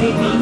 Sydney.